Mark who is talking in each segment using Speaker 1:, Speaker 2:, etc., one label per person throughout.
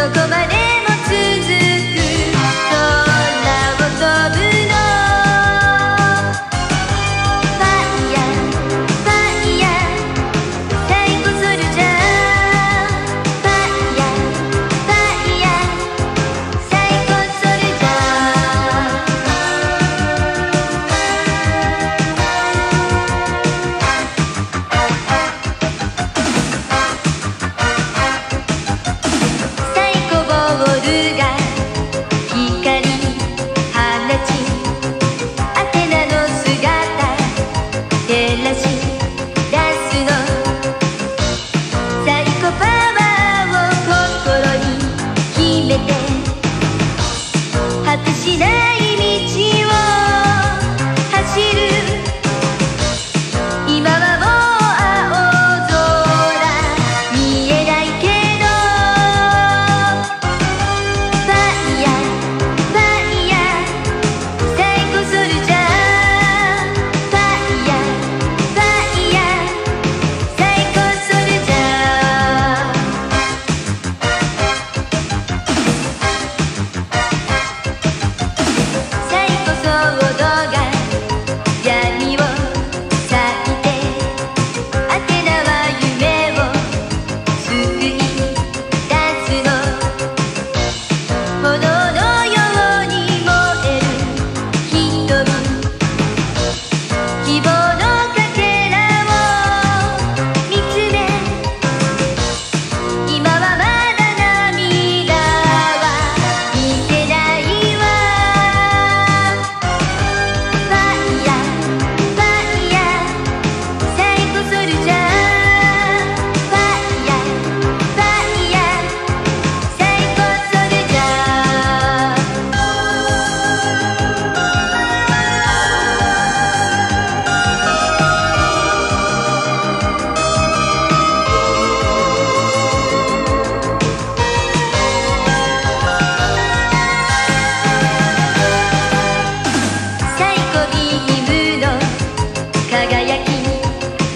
Speaker 1: どこまで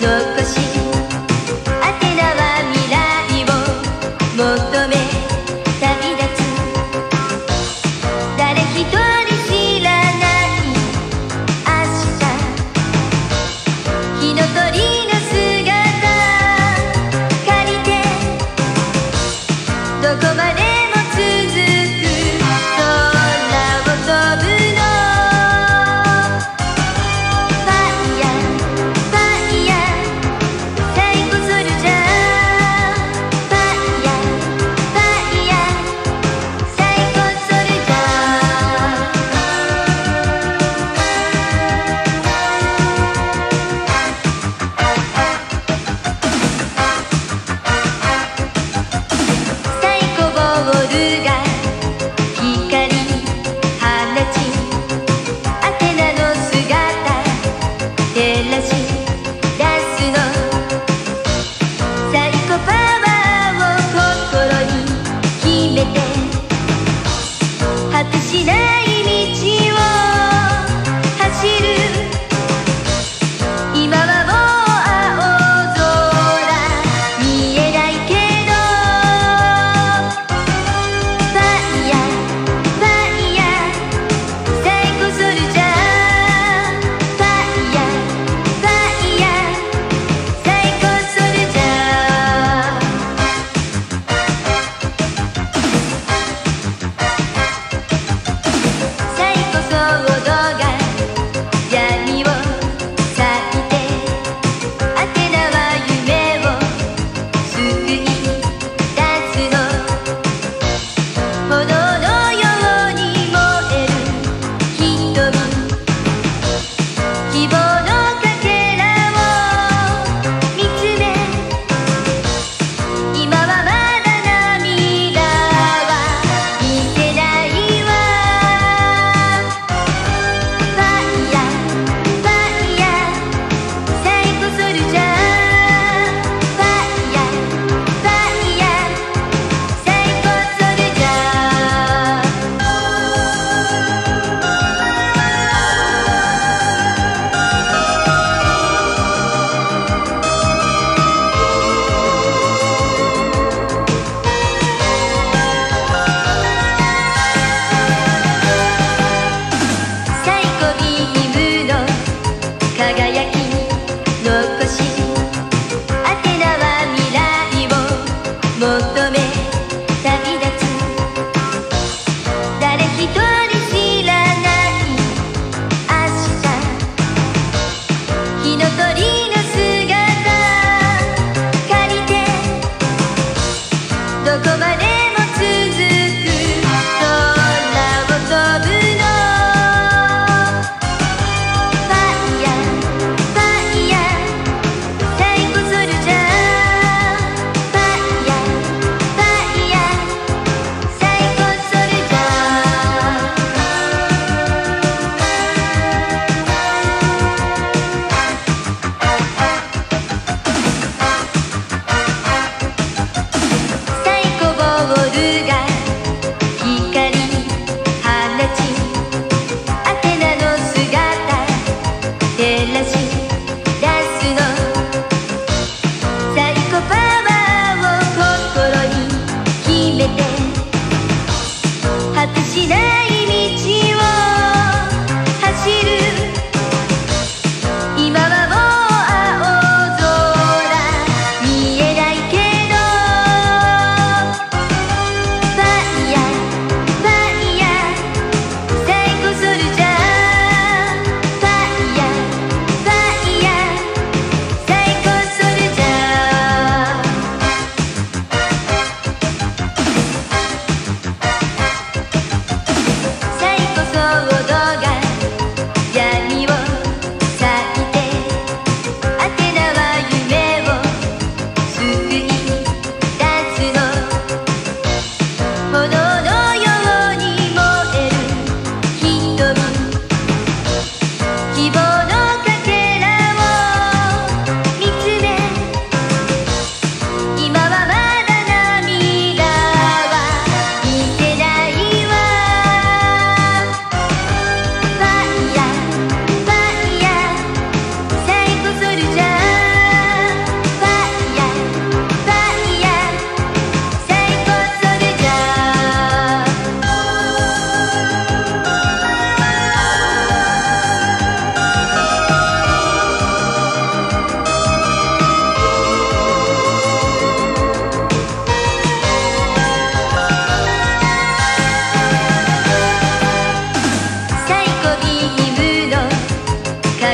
Speaker 1: 这个心。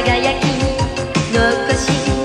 Speaker 1: 輝き残し